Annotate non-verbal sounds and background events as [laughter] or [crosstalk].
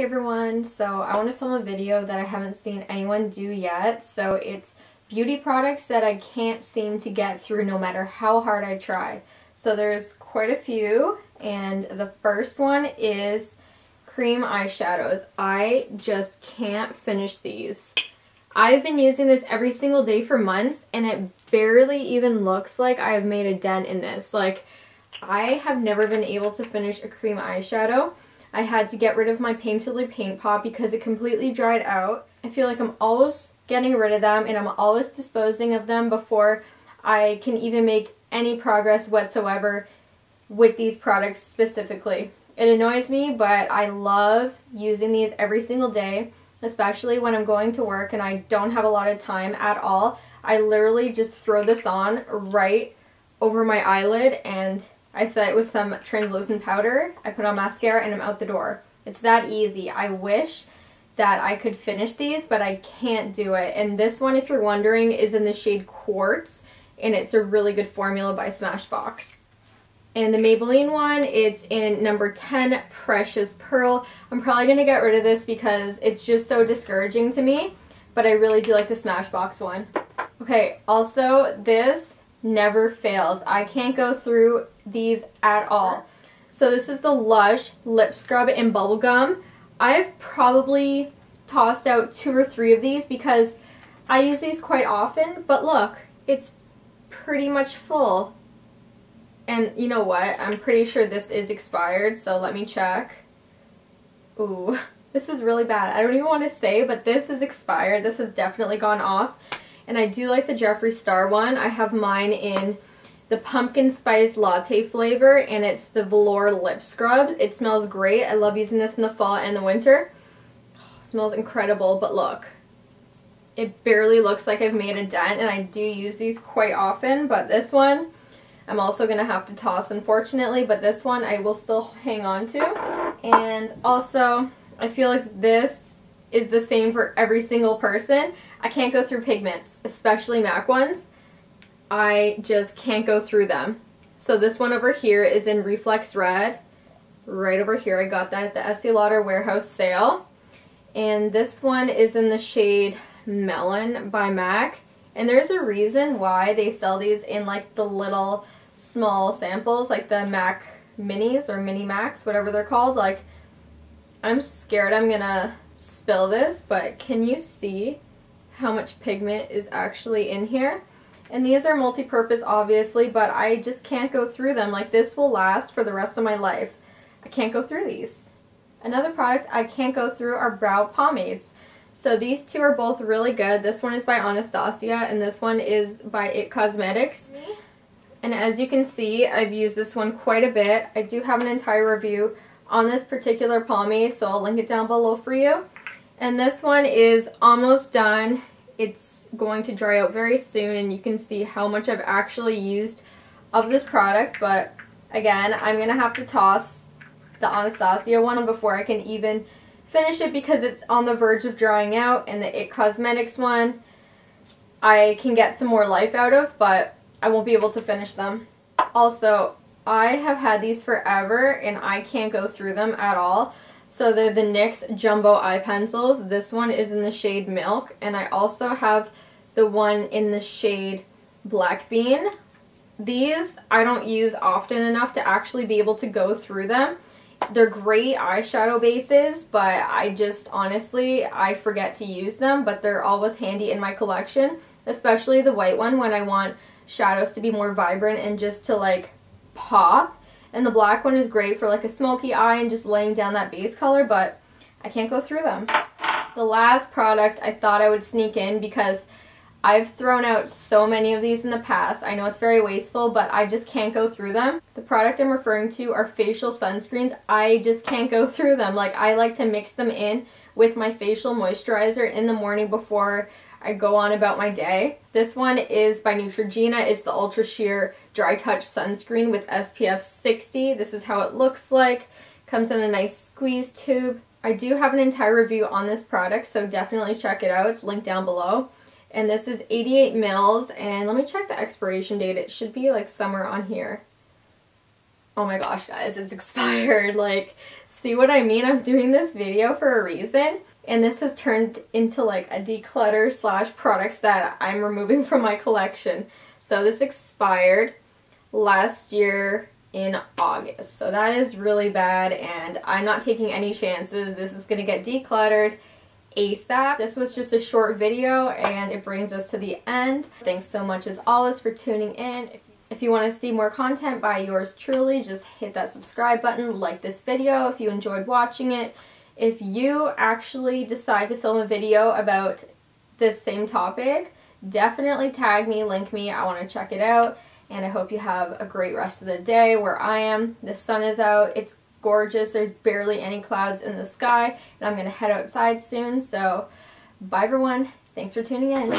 Hey everyone, so I want to film a video that I haven't seen anyone do yet. So it's beauty products that I can't seem to get through no matter how hard I try. So there's quite a few and the first one is cream eyeshadows. I just can't finish these. I've been using this every single day for months and it barely even looks like I have made a dent in this. Like I have never been able to finish a cream eyeshadow. I had to get rid of my Painterly Paint Pot because it completely dried out. I feel like I'm always getting rid of them and I'm always disposing of them before I can even make any progress whatsoever with these products specifically. It annoys me, but I love using these every single day, especially when I'm going to work and I don't have a lot of time at all. I literally just throw this on right over my eyelid and I set it with some translucent powder. I put on mascara and I'm out the door. It's that easy. I wish that I could finish these, but I can't do it. And this one, if you're wondering, is in the shade Quartz, and it's a really good formula by Smashbox. And the Maybelline one, it's in number 10, Precious Pearl. I'm probably going to get rid of this because it's just so discouraging to me, but I really do like the Smashbox one. Okay, also this never fails. I can't go through these at all. So this is the Lush Lip Scrub in Bubblegum. I've probably tossed out two or three of these because I use these quite often, but look, it's pretty much full. And you know what? I'm pretty sure this is expired, so let me check. Ooh, [laughs] this is really bad. I don't even want to say, but this is expired. This has definitely gone off. And I do like the Jeffree Star one. I have mine in the pumpkin spice latte flavor and it's the velour lip scrub. It smells great. I love using this in the fall and the winter. Oh, smells incredible, but look. It barely looks like I've made a dent and I do use these quite often, but this one I'm also going to have to toss unfortunately, but this one I will still hang on to. And also, I feel like this is the same for every single person. I can't go through pigments, especially MAC ones. I just can't go through them. So this one over here is in Reflects Red. Right over here. I got that at the Estee Lauder warehouse sale. And this one is in the shade Melon by MAC. And there's a reason why they sell these in like the little small samples, like the MAC minis or mini Macs, whatever they're called. Like, I'm scared I'm gonna spill this, but can you see how much pigment is actually in here? And these are multi-purpose obviously, but I just can't go through them. Like this will last for the rest of my life. I can't go through these. Another product I can't go through are brow pomades. So these two are both really good. This one is by Anastasia and this one is by It Cosmetics. And as you can see, I've used this one quite a bit. I do have an entire review on this particular pomade, so I'll link it down below for you. And this one is almost done. It's going to dry out very soon and you can see how much I've actually used of this product. But again, I'm going to have to toss the Anastasia one before I can even finish it because it's on the verge of drying out. And the It Cosmetics one I can get some more life out of, but I won't be able to finish them. Also, I have had these forever and I can't go through them at all. So they're the NYX Jumbo Eye Pencils. This one is in the shade Milk and I also have the one in the shade Black Bean. These I don't use often enough to actually be able to go through them. They're great eyeshadow bases, but I just honestly, I forget to use them, but they're always handy in my collection, especially the white one when I want shadows to be more vibrant and just to like pop. And the black one is great for like a smoky eye and just laying down that base color, but I can't go through them. The last product I thought I would sneak in because I've thrown out so many of these in the past. I know it's very wasteful, but I just can't go through them. The product I'm referring to are facial sunscreens. I just can't go through them. Like, I like to mix them in with my facial moisturizer in the morning before I go on about my day. This one is by Neutrogena. It's the Ultra Sheer Dry Touch Sunscreen with SPF 60. This is how it looks like. Comes in a nice squeeze tube. I do have an entire review on this product, so definitely check it out. It's linked down below. And this is 88 mils, and let me check the expiration date. It should be like somewhere on here. Oh my gosh, guys, it's [laughs] expired. Like, see what I mean? I'm doing this video for a reason. And this has turned into like a declutter slash products that I'm removing from my collection. So this expired last year in August. So that is really bad and I'm not taking any chances. This is going to get decluttered ASAP. This was just a short video and it brings us to the end. Thanks so much as always for tuning in. If you want to see more content by yours truly, just hit that subscribe button, like this video if you enjoyed watching it. If you actually decide to film a video about this same topic, definitely tag me, link me, I want to check it out. And I hope you have a great rest of the day where I am. The sun is out, it's gorgeous, there's barely any clouds in the sky, and I'm going to head outside soon. So bye everyone, thanks for tuning in.